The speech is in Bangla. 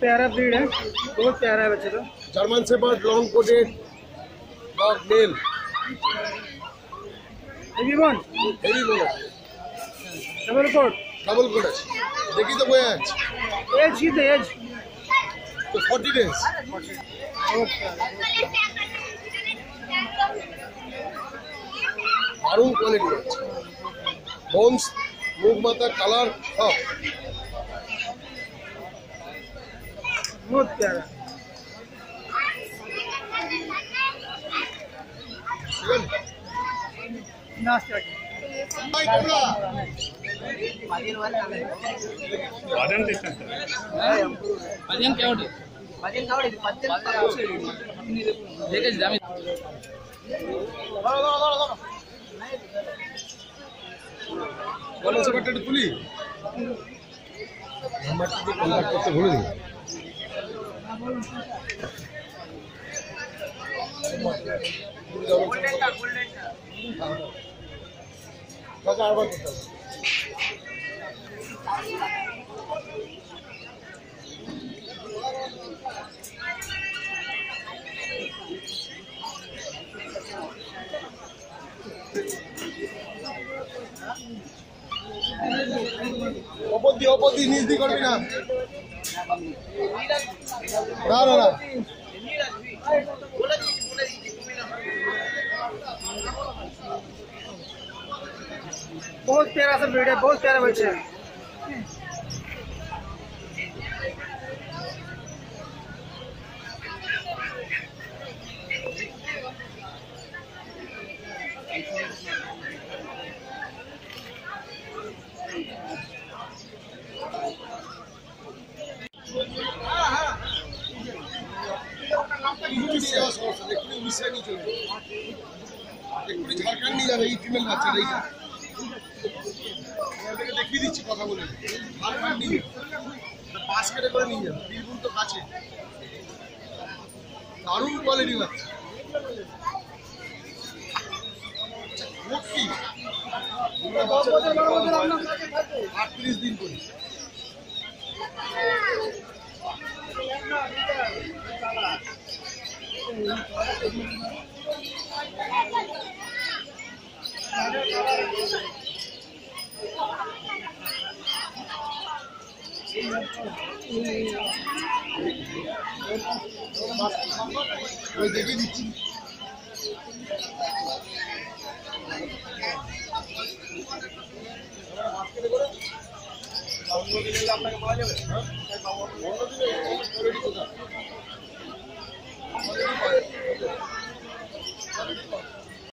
प्यारा ब्रीड है। बहुत प्यारा है बच्चे तो। जर्मन से बहुत long coated double coat double coat देखी तो कोई एज एज की तो एज तो 40 डेज़ ओके দারুণ কোয়ালিটি আছে বোনস মুখ মাথা কালার সব बहुत प्यारा ঠিক সেবারটা একটু তুলি নাম্বারটা দিয়ে কন্ট্যাক্ট করতে ভুলে দিই কাকা আবার করতে হবে। ওপর দিয়ে ওপর দিয়ে নিচ দিয়ে করবি না না না না बहुत प्यारा सा ब्रीड है बहुत प्यारा बच्चा है উড়িষ্যা যাওয়ার নিয়ে যাবে। এই ফিমেল বাচ্চাটা এইটা দেখিয়ে দিচ্ছি কথা বলে। ঝাড়খণ্ড নিয়ে পাস কেটে নিয়ে যাবে বীরভূম তো কাছে। দারুণ কোয়ালিটি বাচ্চা। আচ্ছা, আটত্রিশ দিন করে। ওই দেখিয়ে দিচ্ছি আপনাকে পাওয়া যাবে? অন্য